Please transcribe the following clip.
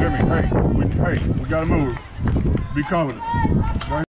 Hey, we, hey, we gotta move. Be confident. Right